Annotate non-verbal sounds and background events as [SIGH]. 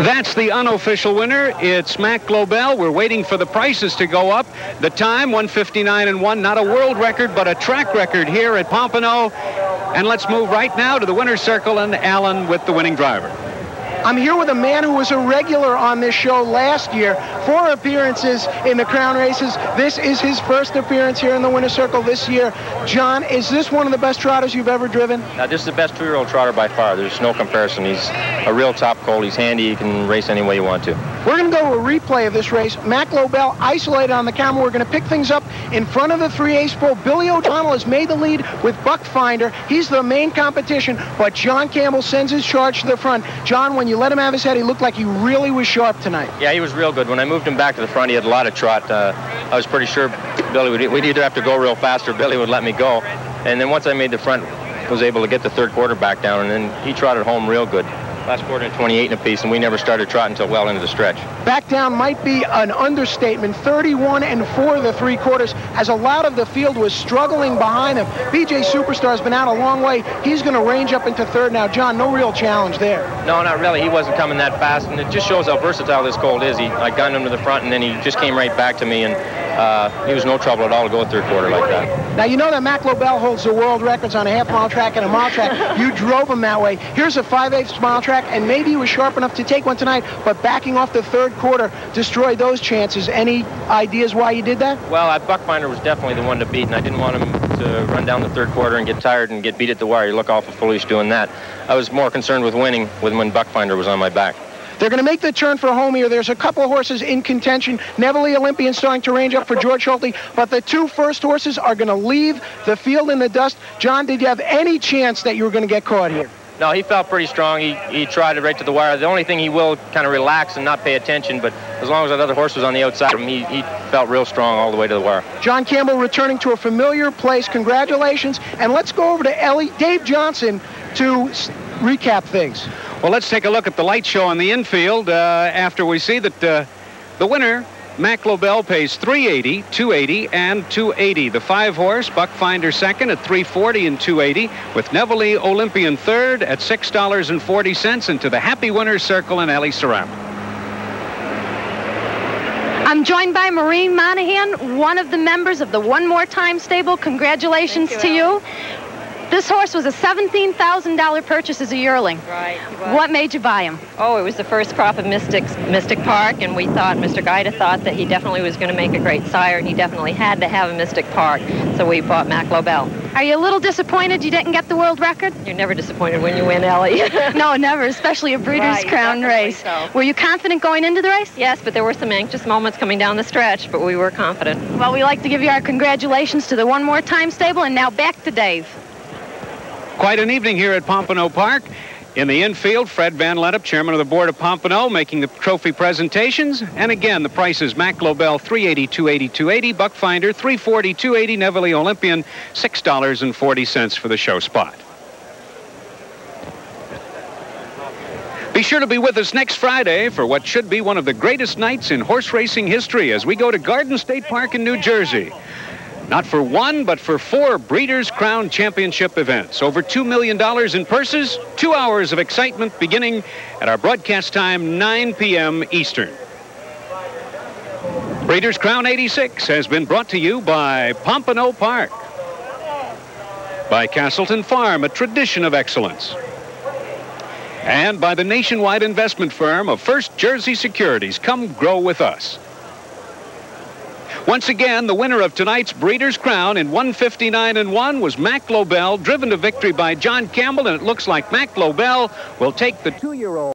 That's the unofficial winner. It's Mack Lobell. We're waiting for the prices to go up. The time, 159 and 1, not a world record, but a track record here at Pompano. And let's move right now to the winner's circle and Alan with the winning driver. I'm here with a man who was a regular on this show last year. Four appearances in the crown races. This is his first appearance here in the winner's circle this year. John, is this one of the best trotters you've ever driven? Uh, this is the best two-year-old trotter by far. There's no comparison. He's a real top colt. He's handy. You can race any way you want to. We're going to go to a replay of this race. Mack Lobell isolated on the camera. We're going to pick things up in front of the 3-ace pole. Billy O'Donnell has made the lead with Buck Finder. He's the main competition, but John Campbell sends his charge to the front. John, when you let him have his head, he looked like he really was sharp tonight. Yeah, he was real good. When I moved him back to the front, he had a lot of trot. Uh, I was pretty sure Billy would we'd either have to go real fast or Billy would let me go. And then once I made the front, was able to get the third quarter back down, and then he trotted home real good. Last quarter in 28 and a piece, and we never started trotting until well into the stretch. Back down might be an understatement. 31 and 4 the three quarters, as a lot of the field was struggling behind him. BJ Superstar has been out a long way. He's going to range up into third now. John, no real challenge there. No, not really. He wasn't coming that fast, and it just shows how versatile this colt is. He, I gunned him to the front, and then he just came right back to me, and uh, he was no trouble at all to go third quarter like that. Now, you know that Mack Lobell holds the world records on a half-mile track and a mile track. You drove him that way. Here's a 5-8 mile track, and maybe he was sharp enough to take one tonight, but backing off the third quarter destroyed those chances. Any ideas why you did that? Well, uh, Buckfinder was definitely the one to beat, and I didn't want him to run down the third quarter and get tired and get beat at the wire. You look awful foolish doing that. I was more concerned with winning with when Buckfinder was on my back. They're going to make the turn for home here. There's a couple of horses in contention. Nevele Olympian starting to range up for George Schulte, but the two first horses are going to leave the field in the dust. John, did you have any chance that you were going to get caught here? No, he felt pretty strong. He, he tried it right to the wire. The only thing he will kind of relax and not pay attention, but as long as that other horse was on the outside of him, he, he felt real strong all the way to the wire. John Campbell returning to a familiar place. Congratulations. And let's go over to Ellie, Dave Johnson to recap things. Well, let's take a look at the light show on the infield uh, after we see that uh, the winner, Mack Lobell, pays 380, 280, and 280. The five horse, Buckfinder second at 340 and 280, with Nevele Olympian third at $6.40, and to the happy winner's circle in Ellie Sarama. I'm joined by Maureen Monahan, one of the members of the One More Time stable. Congratulations you, to you. This horse was a $17,000 purchase as a yearling. Right. What made you buy him? Oh, it was the first crop of Mystics, Mystic Park, and we thought, Mr. Guida thought that he definitely was going to make a great sire, and he definitely had to have a Mystic Park, so we bought Mack Lobell. Are you a little disappointed you didn't get the world record? You're never disappointed when you win, Ellie. [LAUGHS] no, never, especially a Breeders' Right, Crown race. so. Were you confident going into the race? yes, but there were some anxious moments coming down the stretch, but we were confident. Well, we'd like to give you our congratulations to the One More Time stable, and now back to Dave. Quite an evening here at Pompano Park. In the infield, Fred Van Lennep, chairman of the board of Pompano, making the trophy presentations. And again, the prices, Mack Lobell, 380, 280, 280, Buckfinder, 340, 280, Nevele Olympian, $6.40 for the show spot. Be sure to be with us next Friday for what should be one of the greatest nights in horse racing history as we go to Garden State Park in New Jersey. Not for one, but for four Breeders' Crown Championship events. Over $2 million in purses, two hours of excitement beginning at our broadcast time, 9 p.m. Eastern. Breeders' Crown 86 has been brought to you by Pompano Park, by Castleton Farm, a tradition of excellence, and by the nationwide investment firm of First Jersey Securities. Come grow with us. Once again, the winner of tonight's Breeders' Crown in 159 and 1 was Mack Lobell, driven to victory by John Campbell, and it looks like Mack Lobell will take the two-year-old.